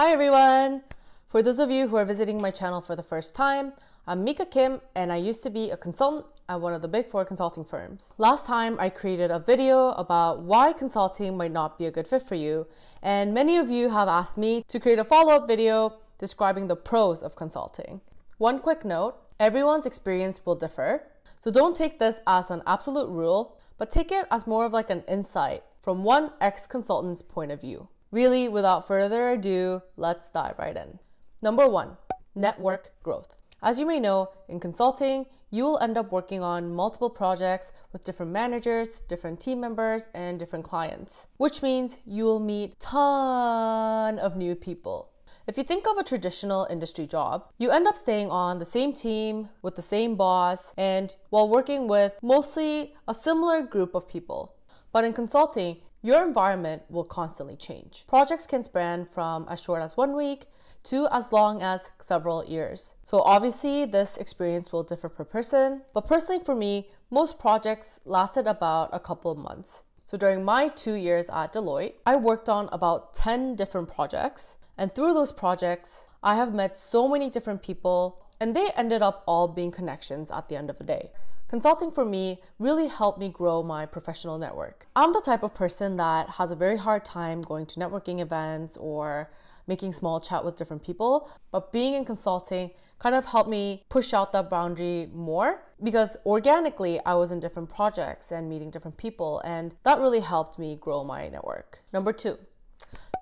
Hi everyone! For those of you who are visiting my channel for the first time, I'm Mika Kim and I used to be a consultant at one of the big four consulting firms. Last time I created a video about why consulting might not be a good fit for you, and many of you have asked me to create a follow up video describing the pros of consulting. One quick note everyone's experience will differ, so don't take this as an absolute rule, but take it as more of like an insight from one ex consultant's point of view. Really, without further ado, let's dive right in. Number one, network growth. As you may know, in consulting, you will end up working on multiple projects with different managers, different team members, and different clients, which means you will meet ton of new people. If you think of a traditional industry job, you end up staying on the same team with the same boss and while working with mostly a similar group of people. But in consulting, your environment will constantly change. Projects can span from as short as one week to as long as several years. So obviously this experience will differ per person, but personally for me, most projects lasted about a couple of months. So during my two years at Deloitte, I worked on about 10 different projects. And through those projects, I have met so many different people and they ended up all being connections at the end of the day. Consulting for me really helped me grow my professional network. I'm the type of person that has a very hard time going to networking events or making small chat with different people, but being in consulting kind of helped me push out that boundary more because organically I was in different projects and meeting different people, and that really helped me grow my network. Number two,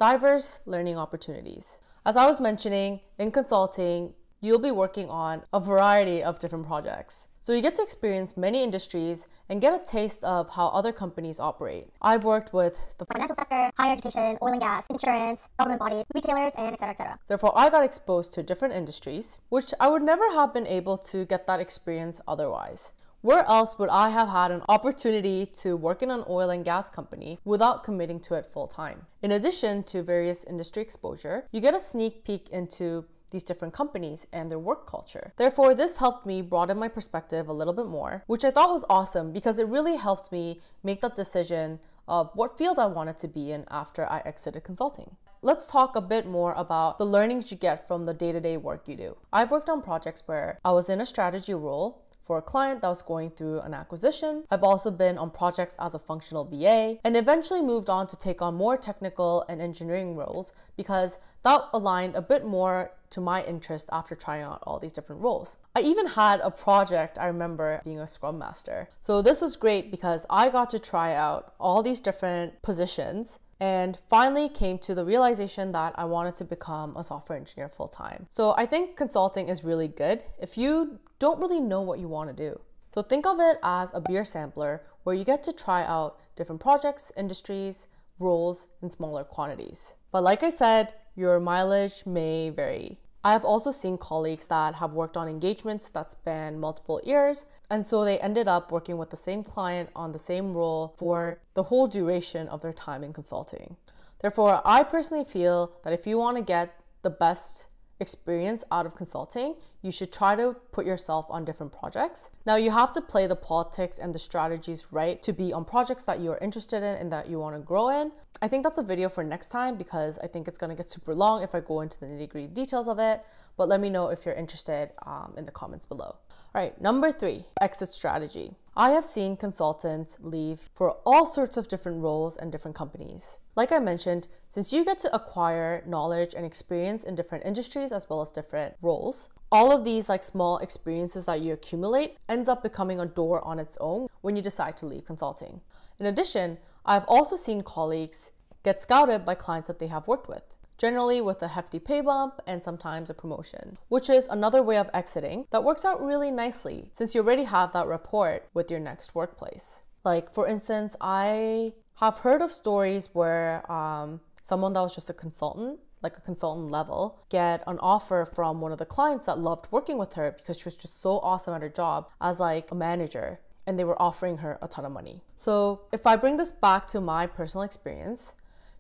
diverse learning opportunities. As I was mentioning, in consulting, you'll be working on a variety of different projects. So you get to experience many industries and get a taste of how other companies operate. I've worked with the financial sector, higher education, oil and gas, insurance, government bodies, retailers, and etc. etc. Therefore, I got exposed to different industries, which I would never have been able to get that experience otherwise. Where else would I have had an opportunity to work in an oil and gas company without committing to it full time? In addition to various industry exposure, you get a sneak peek into these different companies and their work culture. Therefore, this helped me broaden my perspective a little bit more, which I thought was awesome because it really helped me make that decision of what field I wanted to be in after I exited consulting. Let's talk a bit more about the learnings you get from the day to day work you do. I've worked on projects where I was in a strategy role for a client that was going through an acquisition. I've also been on projects as a functional BA and eventually moved on to take on more technical and engineering roles because that aligned a bit more to my interest after trying out all these different roles. I even had a project I remember being a scrum master. So this was great because I got to try out all these different positions and finally came to the realization that I wanted to become a software engineer full time. So I think consulting is really good if you don't really know what you want to do. So think of it as a beer sampler where you get to try out different projects, industries, roles in smaller quantities. But like I said, your mileage may vary. I have also seen colleagues that have worked on engagements that span multiple years, and so they ended up working with the same client on the same role for the whole duration of their time in consulting. Therefore, I personally feel that if you want to get the best experience out of consulting, you should try to put yourself on different projects. Now, you have to play the politics and the strategies right to be on projects that you're interested in and that you want to grow in. I think that's a video for next time because I think it's going to get super long if I go into the nitty gritty details of it. But let me know if you're interested um, in the comments below. All right, number three, exit strategy. I have seen consultants leave for all sorts of different roles and different companies. Like I mentioned, since you get to acquire knowledge and experience in different industries as well as different roles, all of these like small experiences that you accumulate ends up becoming a door on its own when you decide to leave consulting. In addition, I've also seen colleagues get scouted by clients that they have worked with generally with a hefty pay bump and sometimes a promotion, which is another way of exiting that works out really nicely since you already have that rapport with your next workplace. Like, for instance, I have heard of stories where um, someone that was just a consultant like a consultant level, get an offer from one of the clients that loved working with her because she was just so awesome at her job as like a manager and they were offering her a ton of money. So, if I bring this back to my personal experience,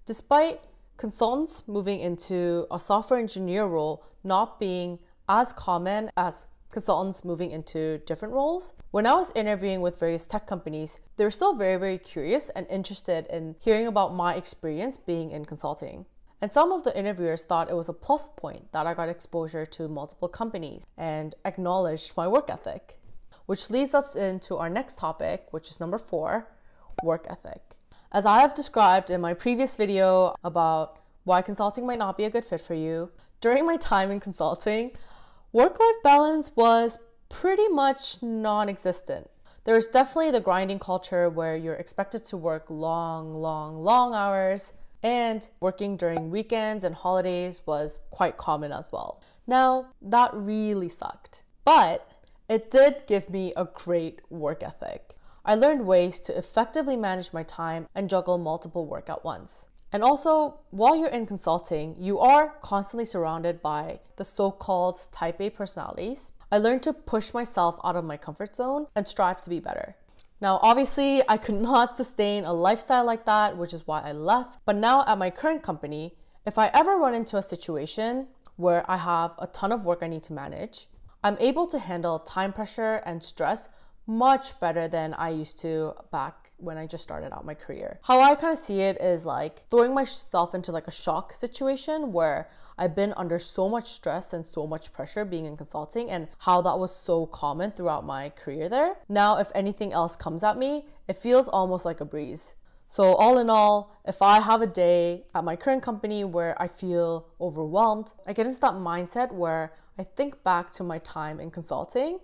despite consultants moving into a software engineer role not being as common as consultants moving into different roles. When I was interviewing with various tech companies, they were still very, very curious and interested in hearing about my experience being in consulting. And some of the interviewers thought it was a plus point that I got exposure to multiple companies and acknowledged my work ethic. Which leads us into our next topic, which is number four work ethic. As I have described in my previous video about why consulting might not be a good fit for you, during my time in consulting, work life balance was pretty much non existent. There's definitely the grinding culture where you're expected to work long, long, long hours, and working during weekends and holidays was quite common as well. Now, that really sucked, but it did give me a great work ethic. I learned ways to effectively manage my time and juggle multiple work at once. And also, while you're in consulting, you are constantly surrounded by the so called type A personalities. I learned to push myself out of my comfort zone and strive to be better. Now, obviously, I could not sustain a lifestyle like that, which is why I left. But now at my current company, if I ever run into a situation where I have a ton of work I need to manage, I'm able to handle time pressure and stress much better than I used to back when I just started out my career. How I kind of see it is like throwing myself into like a shock situation where I've been under so much stress and so much pressure being in consulting and how that was so common throughout my career there. Now, if anything else comes at me, it feels almost like a breeze. So, all in all, if I have a day at my current company where I feel overwhelmed, I get into that mindset where I think back to my time in consulting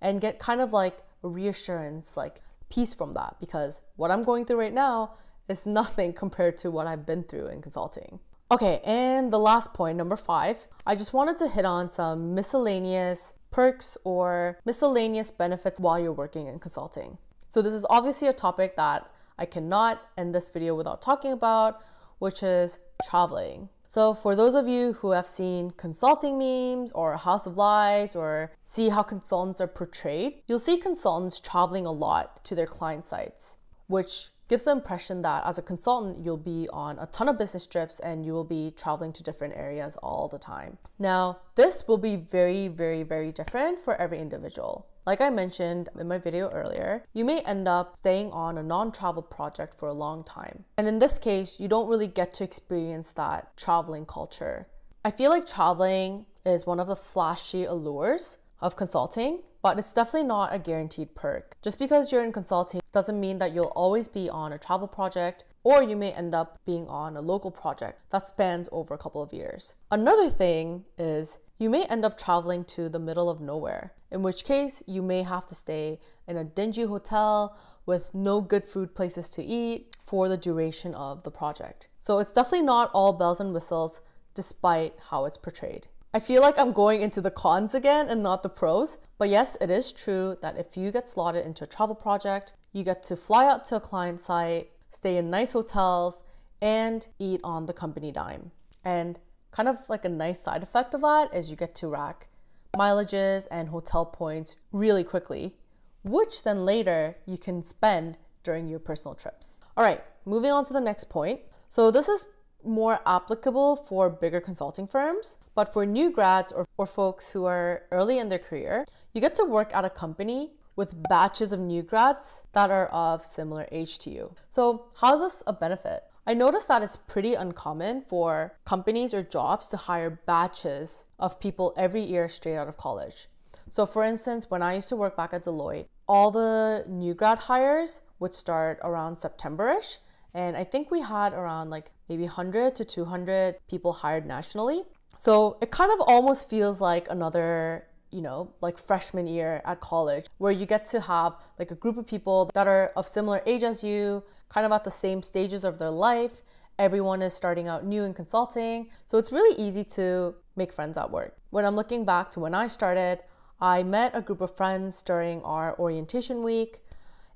and get kind of like reassurance, like peace from that, because what I'm going through right now is nothing compared to what I've been through in consulting. Okay, and the last point, number five, I just wanted to hit on some miscellaneous perks or miscellaneous benefits while you're working in consulting. So, this is obviously a topic that I cannot end this video without talking about, which is traveling. So, for those of you who have seen consulting memes or House of Lies or see how consultants are portrayed, you'll see consultants traveling a lot to their client sites, which gives the impression that as a consultant, you'll be on a ton of business trips and you will be traveling to different areas all the time. Now, this will be very, very, very different for every individual. Like I mentioned in my video earlier, you may end up staying on a non travel project for a long time. And in this case, you don't really get to experience that traveling culture. I feel like traveling is one of the flashy allures of consulting, but it's definitely not a guaranteed perk. Just because you're in consulting doesn't mean that you'll always be on a travel project or you may end up being on a local project that spans over a couple of years. Another thing is you may end up traveling to the middle of nowhere, in which case you may have to stay in a dingy hotel with no good food places to eat for the duration of the project. So it's definitely not all bells and whistles despite how it's portrayed. I feel like I'm going into the cons again and not the pros. But yes, it is true that if you get slotted into a travel project, you get to fly out to a client site, stay in nice hotels, and eat on the company dime. And kind of like a nice side effect of that is you get to rack mileages and hotel points really quickly, which then later you can spend during your personal trips. All right, moving on to the next point. So, this is more applicable for bigger consulting firms, but for new grads or, or folks who are early in their career, you get to work at a company with batches of new grads that are of similar age to you. So, how is this a benefit? I noticed that it's pretty uncommon for companies or jobs to hire batches of people every year straight out of college. So, for instance, when I used to work back at Deloitte, all the new grad hires would start around September ish. And I think we had around like maybe 100 to 200 people hired nationally. So it kind of almost feels like another you know, like freshman year at college, where you get to have like a group of people that are of similar age as you, kind of at the same stages of their life. Everyone is starting out new in consulting. So it's really easy to make friends at work. When I'm looking back to when I started, I met a group of friends during our orientation week,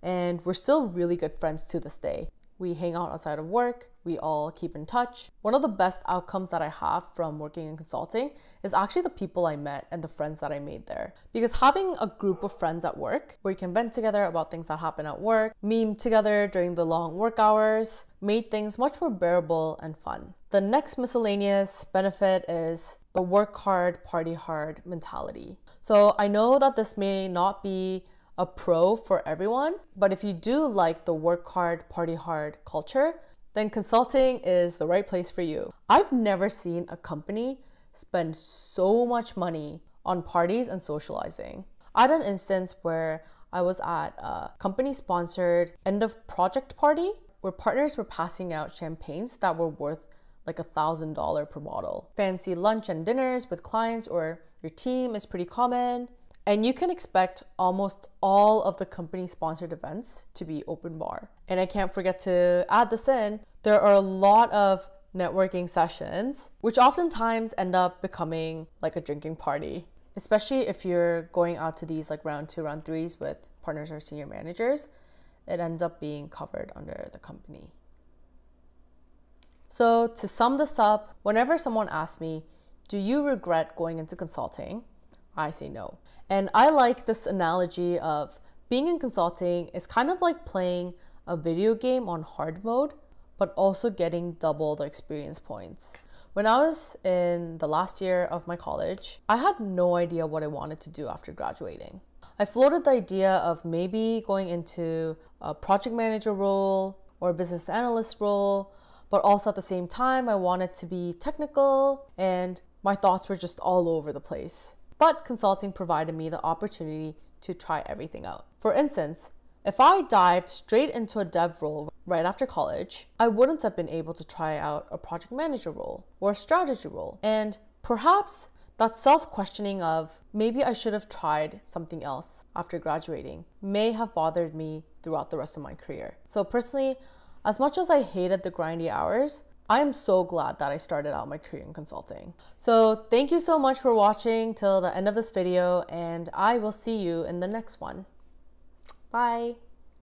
and we're still really good friends to this day. We hang out outside of work, we all keep in touch. One of the best outcomes that I have from working in consulting is actually the people I met and the friends that I made there. Because having a group of friends at work where you can vent together about things that happen at work, meme together during the long work hours, made things much more bearable and fun. The next miscellaneous benefit is the work hard, party hard mentality. So I know that this may not be a pro for everyone, but if you do like the work hard, party hard culture, then consulting is the right place for you. I've never seen a company spend so much money on parties and socializing. I had an instance where I was at a company sponsored end of project party where partners were passing out champagnes that were worth like a thousand dollar per bottle. Fancy lunch and dinners with clients or your team is pretty common. And you can expect almost all of the company sponsored events to be open bar. And I can't forget to add this in there are a lot of networking sessions, which oftentimes end up becoming like a drinking party, especially if you're going out to these like round two, round threes with partners or senior managers. It ends up being covered under the company. So, to sum this up, whenever someone asks me, Do you regret going into consulting? I say no. And I like this analogy of being in consulting is kind of like playing a video game on hard mode, but also getting double the experience points. When I was in the last year of my college, I had no idea what I wanted to do after graduating. I floated the idea of maybe going into a project manager role or a business analyst role, but also at the same time, I wanted to be technical and my thoughts were just all over the place. But consulting provided me the opportunity to try everything out. For instance, if I dived straight into a dev role right after college, I wouldn't have been able to try out a project manager role or a strategy role. And perhaps that self questioning of maybe I should have tried something else after graduating may have bothered me throughout the rest of my career. So, personally, as much as I hated the grindy hours, I am so glad that I started out my career in consulting. So, thank you so much for watching till the end of this video, and I will see you in the next one. Bye.